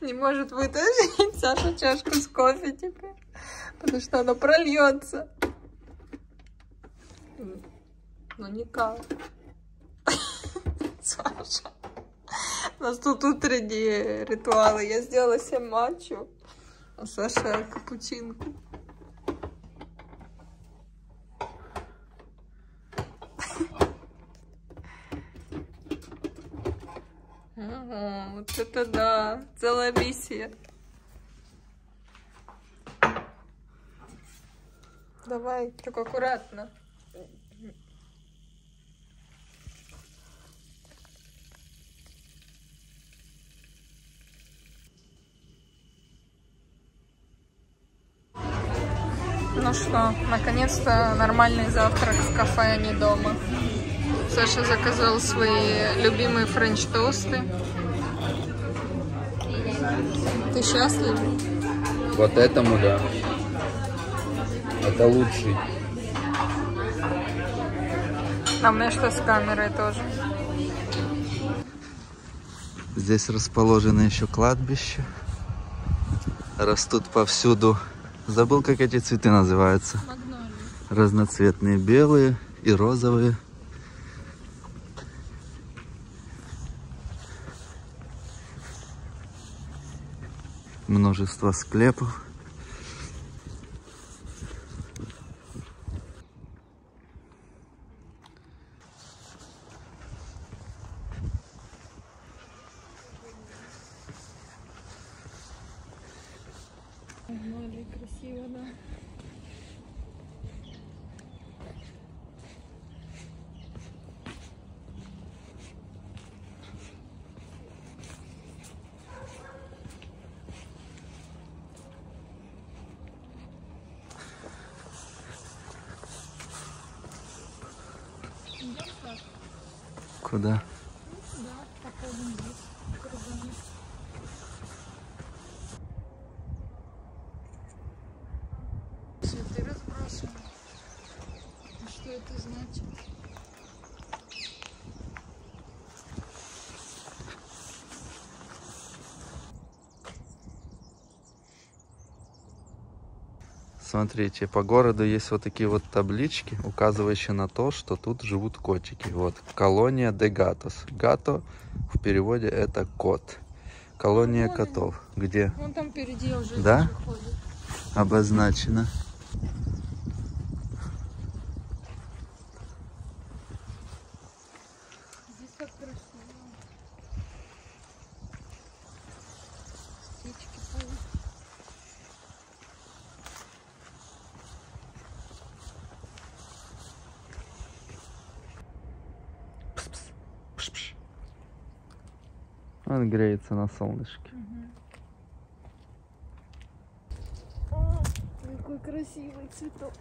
не может вытащить Саша чашку с кофе теперь, потому что она прольется. Ну никак. Саша. У нас тут утренние ритуалы. Я сделала себе матчу, а Саша капучинку. Ага, вот это да, целая миссия. Давай, только аккуратно. Ну что, наконец-то нормальный завтрак в кафе, а не дома. Саша заказал свои любимые френч-тосты. Ты счастлив? Вот этому, да. Это лучший. А мне что с камерой тоже. Здесь расположено еще кладбище. Растут повсюду. Забыл, как эти цветы называются. Магнолия. Разноцветные белые и розовые. Множество склепов. Магнолия красиво, да. Куда? Да, походим здесь, кругами. Цветы разбросаны. А Что это значит? Смотрите, по городу есть вот такие вот таблички, указывающие на то, что тут живут котики. Вот, колония де гатос. Гато в переводе это кот. Колония котов. Где Вон там впереди уже Да? обозначено? Он греется на солнышке. О, какой красивый цветок.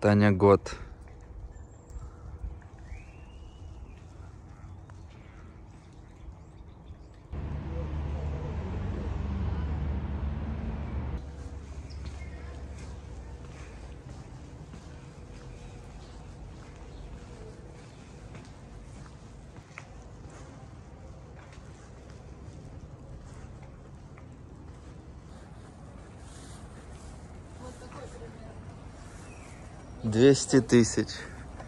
Таня год. 200 тысяч.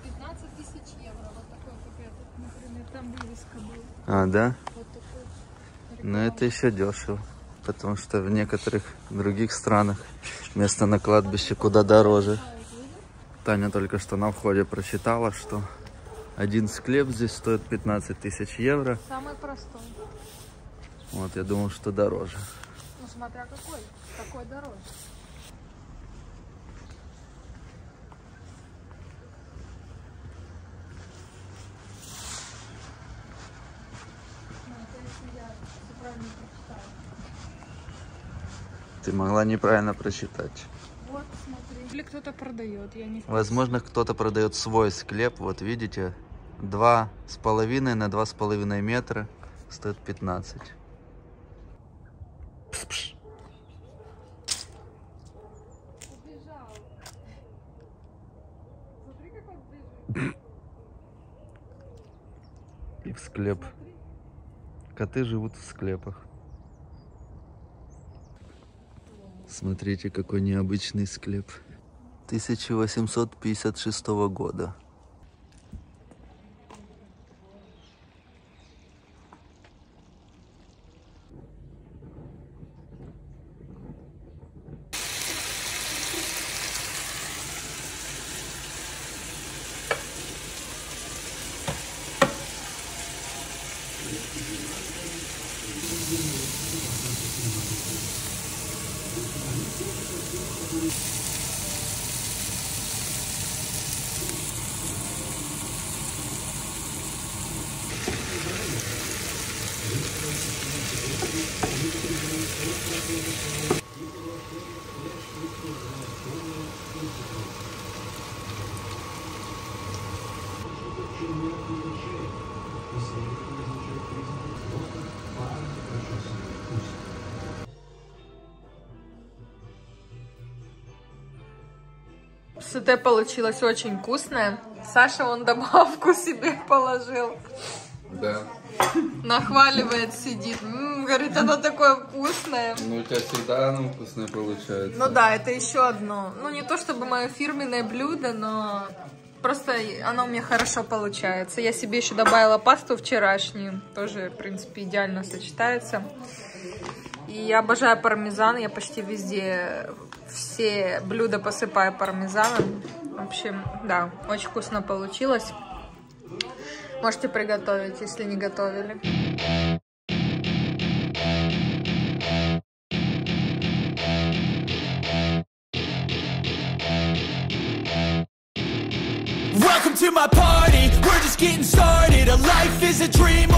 15 тысяч евро. Вот такой, этот, например. Там вывеска была. А, да? Вот такой. Но это еще дешево. Потому что в некоторых других странах место на кладбище куда дороже. Таня только что на входе прочитала, что один склеп здесь стоит 15 тысяч евро. Самый простой. Вот, я думал, что дороже. Ну, смотря какой. Какой дороже. Ну, это если я всё правильно прочитала. Ты могла неправильно прочитать. Вот, смотри. Или кто-то продает, я не Возможно, кто-то продает свой склеп. Вот видите, два с половиной на два с половиной метра стоит 15. Пш-пш. Убежал. Смотри, как он бежит. и в склеп. Коты живут в склепах. Смотрите, какой необычный склеп. 1856 года. Суте получилось очень вкусное. Саша он добавку себе положил. Да. Нахваливает, сидит. М, говорит, оно такое вкусное. Ну, у тебя всегда оно вкусное получается. Ну да, это еще одно. Ну не то чтобы мое фирменное блюдо, но просто оно у меня хорошо получается. Я себе еще добавила пасту вчерашнюю. Тоже, в принципе, идеально сочетается. И я обожаю пармезан. Я почти везде все блюда посыпаю пармезаном. В общем, да, очень вкусно получилось. Можете приготовить, если не готовили. Welcome to my party, we're just getting started. A life is a dream